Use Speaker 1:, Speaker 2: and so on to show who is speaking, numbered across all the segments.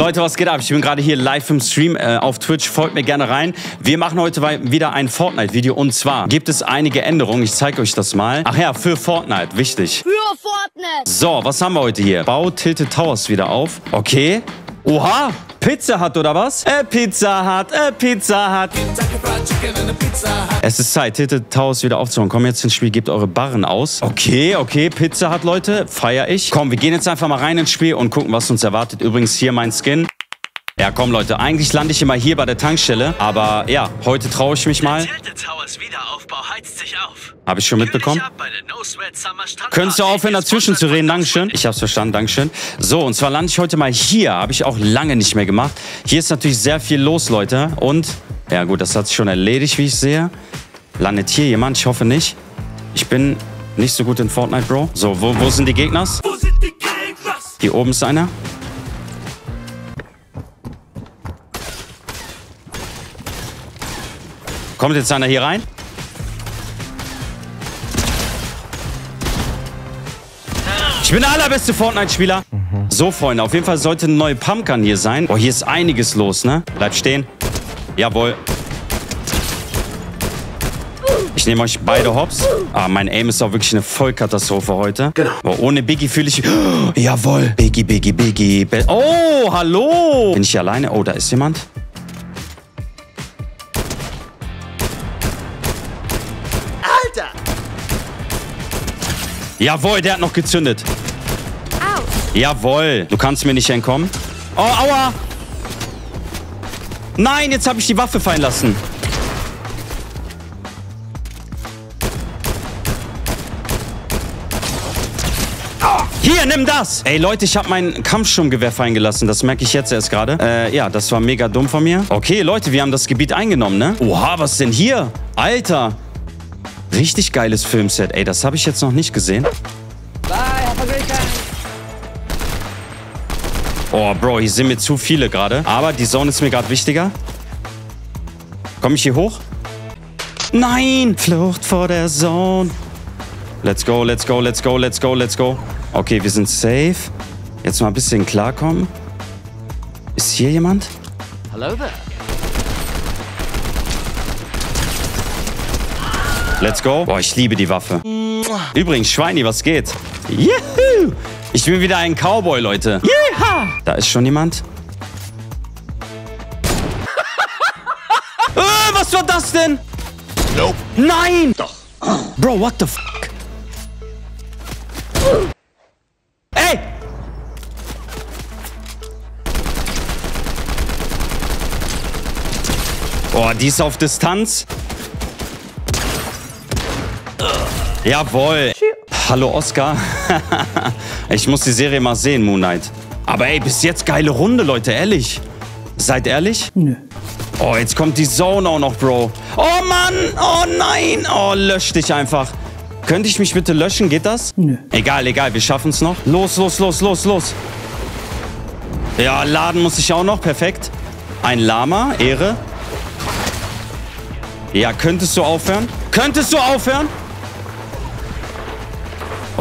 Speaker 1: Leute, was geht ab? Ich bin gerade hier live im Stream äh, auf Twitch. Folgt mir gerne rein. Wir machen heute wieder ein Fortnite-Video. Und zwar gibt es einige Änderungen. Ich zeige euch das mal. Ach ja, für Fortnite. Wichtig.
Speaker 2: Für Fortnite.
Speaker 1: So, was haben wir heute hier? Bau Tilted Towers wieder auf. Okay. Oha. Pizza hat oder was? Äh, Pizza hat, äh, Pizza hat. Es ist Zeit, Tilted Towers wieder aufzuhauen. Komm jetzt ins Spiel, gebt eure Barren aus. Okay, okay, Pizza hat, Leute. Feier ich. Komm, wir gehen jetzt einfach mal rein ins Spiel und gucken, was uns erwartet. Übrigens hier mein Skin. Ja, komm Leute, eigentlich lande ich immer hier bei der Tankstelle, aber ja, heute traue ich mich mal. Habe ich schon mitbekommen? Könntest du aufhören, dazwischen zu reden? Dankeschön. Ich hab's verstanden, Dankeschön. So, und zwar lande ich heute mal hier. Habe ich auch lange nicht mehr gemacht. Hier ist natürlich sehr viel los, Leute. Und, ja gut, das hat sich schon erledigt, wie ich sehe. Landet hier jemand? Ich hoffe nicht. Ich bin nicht so gut in Fortnite, Bro. So, wo, wo sind die Gegners? Wo sind die Gegners? Hier oben ist einer. Kommt jetzt einer hier rein? Ich bin der allerbeste Fortnite-Spieler. Mhm. So, Freunde, auf jeden Fall sollte eine neue Pumpgun hier sein. Oh, hier ist einiges los, ne? Bleibt stehen. Jawohl. Ich nehme euch beide hops. Ah, mein Aim ist auch wirklich eine Vollkatastrophe heute. Genau. Aber ohne Biggie fühle ich... Oh, jawohl. Biggie, Biggie, Biggie. Oh, hallo. Bin ich hier alleine? Oh, da ist jemand. Jawohl, der hat noch gezündet. Au. Jawohl. Du kannst mir nicht entkommen. Oh, aua. Nein, jetzt habe ich die Waffe fallen lassen. Hier, nimm das! Ey, Leute, ich habe mein Kampfschirmgewehr fallen gelassen. Das merke ich jetzt erst gerade. Äh, ja, das war mega dumm von mir. Okay, Leute, wir haben das Gebiet eingenommen, ne? Oha, was ist denn hier? Alter. Richtig geiles Filmset. Ey, das habe ich jetzt noch nicht gesehen. Oh, Bro, hier sind mir zu viele gerade. Aber die Zone ist mir gerade wichtiger. Komme ich hier hoch? Nein! Flucht vor der Zone. Let's go, let's go, let's go, let's go, let's go. Okay, wir sind safe. Jetzt mal ein bisschen klarkommen. Ist hier jemand? Hello there. Let's go. Boah, ich liebe die Waffe. Übrigens, Schweini, was geht? Juhu! Ich bin wieder ein Cowboy, Leute. Yeeha! Da ist schon jemand. äh, was war das denn? Nope. Nein! Doch. Bro, what the fuck? Ey! Boah, die ist auf Distanz. Jawohl. Hallo Oscar. ich muss die Serie mal sehen, Moon Knight. Aber ey, bis jetzt geile Runde, Leute, ehrlich. Seid ehrlich? Nö. Oh, jetzt kommt die Zone auch noch, Bro. Oh Mann, oh nein. Oh, lösch dich einfach. Könnte ich mich bitte löschen? Geht das? Nö. Egal, egal, wir schaffen es noch. Los, los, los, los, los. Ja, laden muss ich auch noch. Perfekt. Ein Lama, Ehre. Ja, könntest du aufhören? Könntest du aufhören?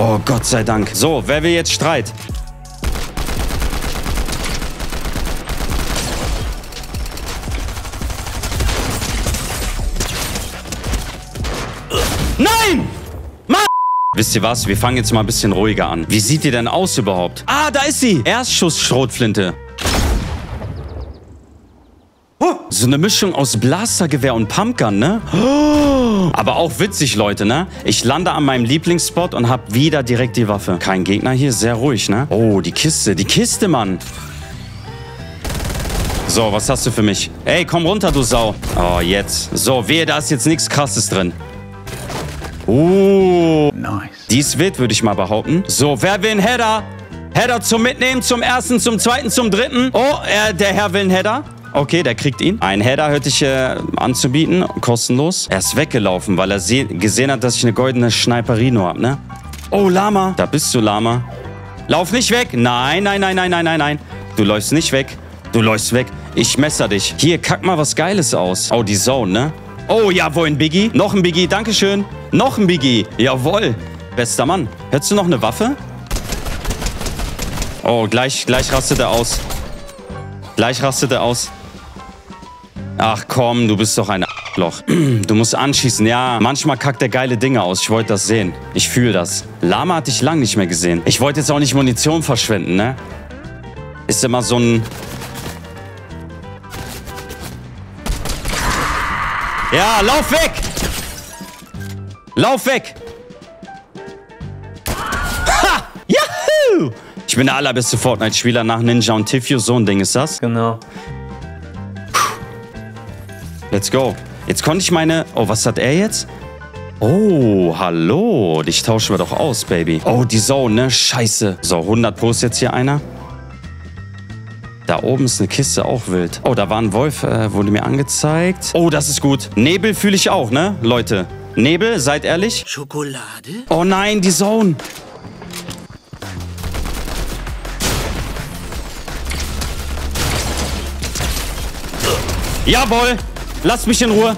Speaker 1: Oh, Gott sei Dank. So, wer will jetzt Streit? Nein! Mann! Wisst ihr was? Wir fangen jetzt mal ein bisschen ruhiger an. Wie sieht die denn aus überhaupt? Ah, da ist sie. Erstschuss-Schrotflinte. So eine Mischung aus Blastergewehr und Pumpgun, ne? Aber auch witzig, Leute, ne? Ich lande an meinem Lieblingsspot und hab wieder direkt die Waffe. Kein Gegner hier, sehr ruhig, ne? Oh, die Kiste, die Kiste, Mann. So, was hast du für mich? Ey, komm runter, du Sau. Oh, jetzt. So, wehe, da ist jetzt nichts Krasses drin. Uh. Nice. Die ist wild, würde ich mal behaupten. So, wer will einen Header? Header zum Mitnehmen, zum ersten, zum zweiten, zum dritten. Oh, äh, der Herr will einen Header. Okay, der kriegt ihn. Ein Header hörte ich äh, anzubieten, kostenlos. Er ist weggelaufen, weil er gesehen hat, dass ich eine goldene Sniperino habe, ne? Oh, Lama. Da bist du, Lama. Lauf nicht weg. Nein, nein, nein, nein, nein, nein, nein. Du läufst nicht weg. Du läufst weg. Ich messer dich. Hier, kack mal was Geiles aus. Oh, die Zone, ne? Oh, jawohl, ein Biggie. Noch ein Biggie, dankeschön. Noch ein Biggie. Jawohl. Bester Mann. Hättest du noch eine Waffe? Oh, gleich, gleich rastet er aus. Gleich rastet er aus. Ach komm, du bist doch ein Loch. Du musst anschießen. Ja, manchmal kackt der geile Dinge aus. Ich wollte das sehen. Ich fühle das. Lama hatte ich lang nicht mehr gesehen. Ich wollte jetzt auch nicht Munition verschwenden, ne? Ist immer so ein... Ja, lauf weg! Lauf weg! Ha! Yahoo! Ich bin der allerbeste Fortnite-Spieler nach Ninja und Tifio. So ein Ding ist das.
Speaker 2: Genau.
Speaker 1: Let's go. Jetzt konnte ich meine... Oh, was hat er jetzt? Oh, hallo. Dich tauschen wir doch aus, Baby. Oh, die Zone, ne? Scheiße. So, 100 Pro ist jetzt hier einer. Da oben ist eine Kiste, auch wild. Oh, da war ein Wolf, äh, wurde mir angezeigt. Oh, das ist gut. Nebel fühle ich auch, ne? Leute, Nebel, seid ehrlich.
Speaker 3: Schokolade?
Speaker 1: Oh nein, die Zone. Jawohl. Lasst mich in Ruhe.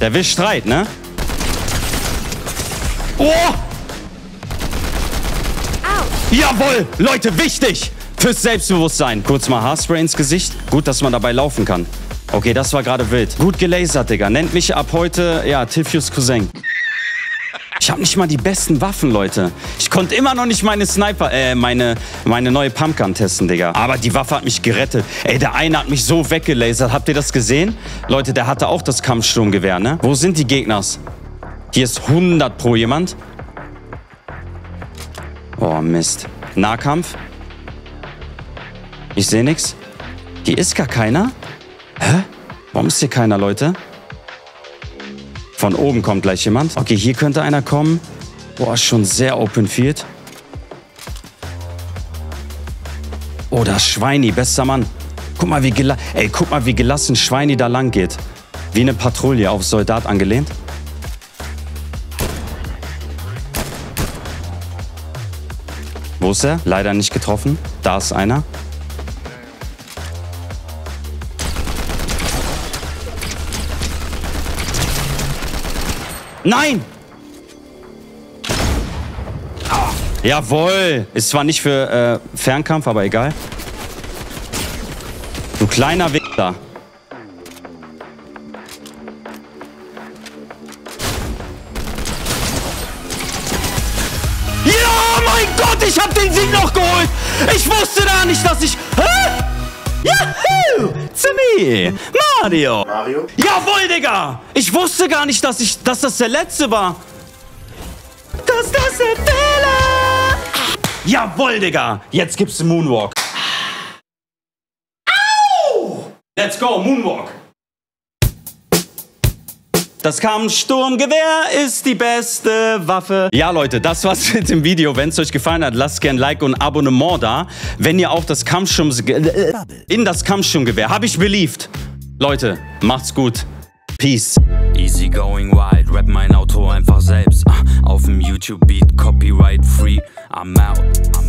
Speaker 1: Der will Streit, ne? Oh! Jawohl! Leute, wichtig! Fürs Selbstbewusstsein. Kurz mal Haarspray ins Gesicht. Gut, dass man dabei laufen kann. Okay, das war gerade wild. Gut gelasert, Digga. Nennt mich ab heute, ja, Tifius Cousin. Ich habe nicht mal die besten Waffen, Leute. Ich konnte immer noch nicht meine Sniper, äh, meine, meine neue Pumpgun testen, Digga. Aber die Waffe hat mich gerettet. Ey, der eine hat mich so weggelasert. Habt ihr das gesehen? Leute, der hatte auch das Kampfsturmgewehr, ne? Wo sind die Gegners? Hier ist 100 pro jemand. Oh, Mist. Nahkampf. Ich sehe nichts. Hier ist gar keiner. Hä? Warum ist hier keiner, Leute? Von oben kommt gleich jemand. Okay, hier könnte einer kommen. Boah, schon sehr Open Field. Oh, das Schweini, bester Mann. Guck mal, wie gelassen, ey, guck mal, wie gelassen Schweini da lang geht. Wie eine Patrouille auf Soldat angelehnt. Wo ist er? Leider nicht getroffen. Da ist einer. Nein! Jawohl! Ist zwar nicht für äh, Fernkampf, aber egal. Du kleiner Wichser. Ja, mein Gott, ich hab den Sieg noch geholt! Ich wusste da nicht, dass ich... Hä? Juhu! Zimmy! Mario!
Speaker 3: Mario?
Speaker 1: Jawohl, Digga! Ich wusste gar nicht, dass, ich, dass das der letzte war. Dass das der Fehler! Jawohl, Digga! Jetzt gibt's den Moonwalk. Au! Let's go, Moonwalk! Das Kampfsturmgewehr ist die beste Waffe. Ja, Leute, das war's mit dem Video. Wenn es euch gefallen hat, lasst gerne ein Like und ein Abonnement da. Wenn ihr auch das Kampfsturm in das Kampfsturmgewehr habe ich beliebt. Leute, macht's gut. Peace.
Speaker 4: Easy going wild, rap mein Auto einfach selbst. Uh, auf dem YouTube-Beat, Copyright free. I'm out, I'm.